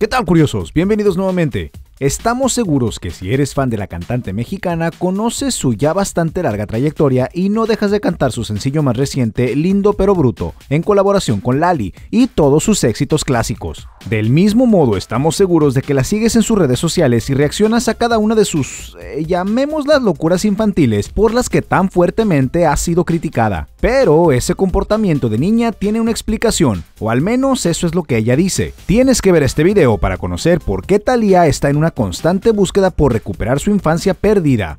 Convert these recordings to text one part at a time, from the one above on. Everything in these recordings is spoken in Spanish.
¿Qué tal curiosos? Bienvenidos nuevamente. Estamos seguros que si eres fan de la cantante mexicana, conoces su ya bastante larga trayectoria y no dejas de cantar su sencillo más reciente, Lindo pero Bruto, en colaboración con Lali, y todos sus éxitos clásicos. Del mismo modo, estamos seguros de que la sigues en sus redes sociales y reaccionas a cada una de sus, eh, llamémoslas locuras infantiles, por las que tan fuertemente ha sido criticada. Pero ese comportamiento de niña tiene una explicación, o al menos eso es lo que ella dice. Tienes que ver este video para conocer por qué Thalía está en una constante búsqueda por recuperar su infancia perdida.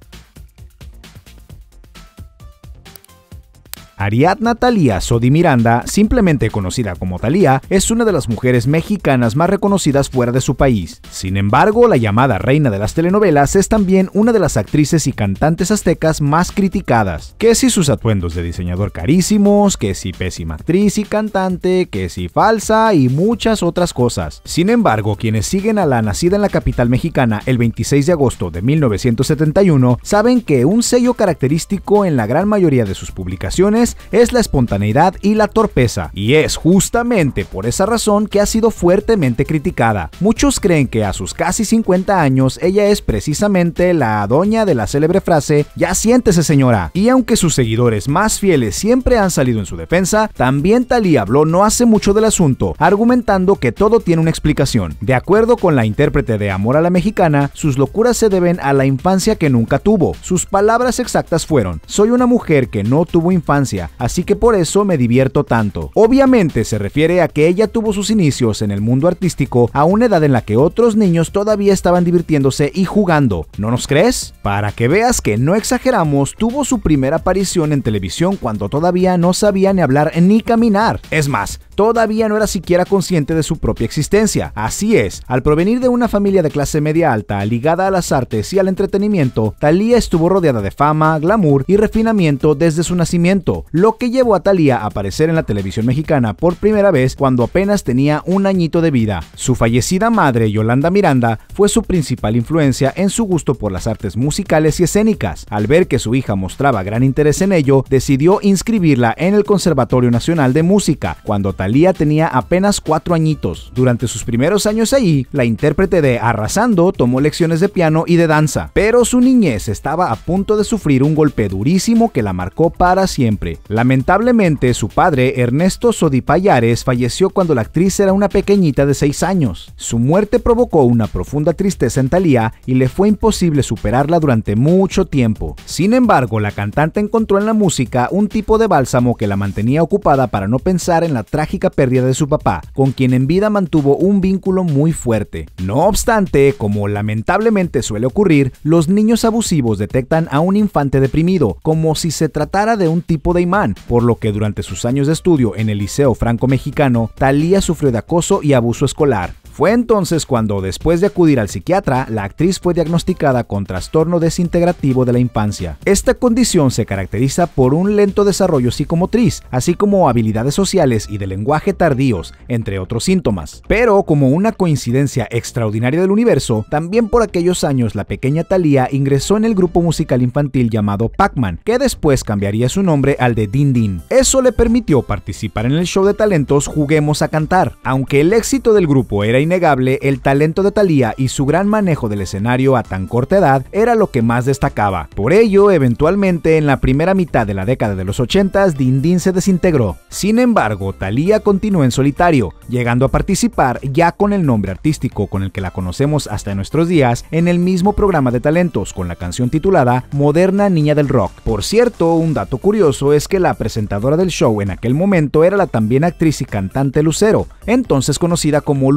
Ariadna Talía Sodi Miranda, simplemente conocida como Talía, es una de las mujeres mexicanas más reconocidas fuera de su país. Sin embargo, la llamada reina de las telenovelas es también una de las actrices y cantantes aztecas más criticadas. Que si sus atuendos de diseñador carísimos, que si pésima actriz y cantante, que si falsa y muchas otras cosas. Sin embargo, quienes siguen a la nacida en la capital mexicana el 26 de agosto de 1971 saben que un sello característico en la gran mayoría de sus publicaciones es la espontaneidad y la torpeza, y es justamente por esa razón que ha sido fuertemente criticada. Muchos creen que a sus casi 50 años ella es precisamente la doña de la célebre frase ya siéntese señora, y aunque sus seguidores más fieles siempre han salido en su defensa, también Talía habló no hace mucho del asunto, argumentando que todo tiene una explicación. De acuerdo con la intérprete de Amor a la Mexicana, sus locuras se deben a la infancia que nunca tuvo. Sus palabras exactas fueron, soy una mujer que no tuvo infancia, así que por eso me divierto tanto. Obviamente se refiere a que ella tuvo sus inicios en el mundo artístico a una edad en la que otros niños todavía estaban divirtiéndose y jugando. ¿No nos crees? Para que veas que no exageramos, tuvo su primera aparición en televisión cuando todavía no sabía ni hablar ni caminar. Es más, todavía no era siquiera consciente de su propia existencia. Así es, al provenir de una familia de clase media alta ligada a las artes y al entretenimiento, Thalía estuvo rodeada de fama, glamour y refinamiento desde su nacimiento lo que llevó a Thalía a aparecer en la televisión mexicana por primera vez cuando apenas tenía un añito de vida. Su fallecida madre, Yolanda Miranda, fue su principal influencia en su gusto por las artes musicales y escénicas. Al ver que su hija mostraba gran interés en ello, decidió inscribirla en el Conservatorio Nacional de Música, cuando Thalía tenía apenas cuatro añitos. Durante sus primeros años allí, la intérprete de Arrasando tomó lecciones de piano y de danza, pero su niñez estaba a punto de sufrir un golpe durísimo que la marcó para siempre. Lamentablemente, su padre, Ernesto Sodipayares, falleció cuando la actriz era una pequeñita de 6 años. Su muerte provocó una profunda tristeza en Thalía y le fue imposible superarla durante mucho tiempo. Sin embargo, la cantante encontró en la música un tipo de bálsamo que la mantenía ocupada para no pensar en la trágica pérdida de su papá, con quien en vida mantuvo un vínculo muy fuerte. No obstante, como lamentablemente suele ocurrir, los niños abusivos detectan a un infante deprimido, como si se tratara de un tipo de por lo que durante sus años de estudio en el Liceo Franco-Mexicano, Thalía sufrió de acoso y abuso escolar. Fue entonces cuando, después de acudir al psiquiatra, la actriz fue diagnosticada con trastorno desintegrativo de la infancia. Esta condición se caracteriza por un lento desarrollo psicomotriz, así como habilidades sociales y de lenguaje tardíos, entre otros síntomas. Pero como una coincidencia extraordinaria del universo, también por aquellos años la pequeña Thalía ingresó en el grupo musical infantil llamado Pac-Man, que después cambiaría su nombre al de Din Din. Eso le permitió participar en el show de talentos Juguemos a Cantar. Aunque el éxito del grupo era innegable, el talento de Thalía y su gran manejo del escenario a tan corta edad era lo que más destacaba. Por ello, eventualmente, en la primera mitad de la década de los 80, Din Din se desintegró. Sin embargo, Thalía continuó en solitario, llegando a participar ya con el nombre artístico con el que la conocemos hasta nuestros días en el mismo programa de talentos con la canción titulada Moderna Niña del Rock. Por cierto, un dato curioso es que la presentadora del show en aquel momento era la también actriz y cantante Lucero, entonces conocida como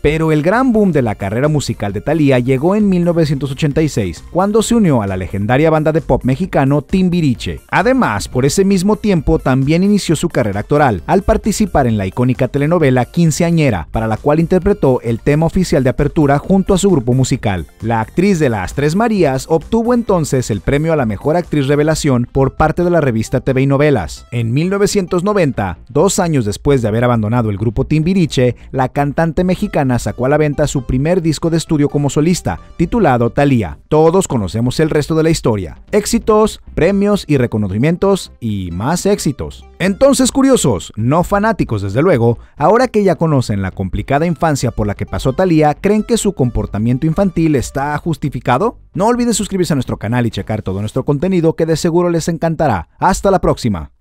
Pero el gran boom de la carrera musical de Thalía llegó en 1986, cuando se unió a la legendaria banda de pop mexicano Timbiriche. Además, por ese mismo tiempo también inició su carrera actoral, al participar en la icónica telenovela Quinceañera, para la cual interpretó el tema oficial de apertura junto a su grupo musical. La actriz de las Tres Marías obtuvo entonces el premio a la mejor actriz revelación por parte de la revista TV y Novelas. En 1990, dos años después de haber abandonado el grupo Timbiriche, la cantante mexicana mexicana sacó a la venta su primer disco de estudio como solista, titulado Thalía. Todos conocemos el resto de la historia. Éxitos, premios y reconocimientos y más éxitos. Entonces, curiosos, no fanáticos desde luego, ahora que ya conocen la complicada infancia por la que pasó Thalía, ¿creen que su comportamiento infantil está justificado? No olviden suscribirse a nuestro canal y checar todo nuestro contenido que de seguro les encantará. Hasta la próxima.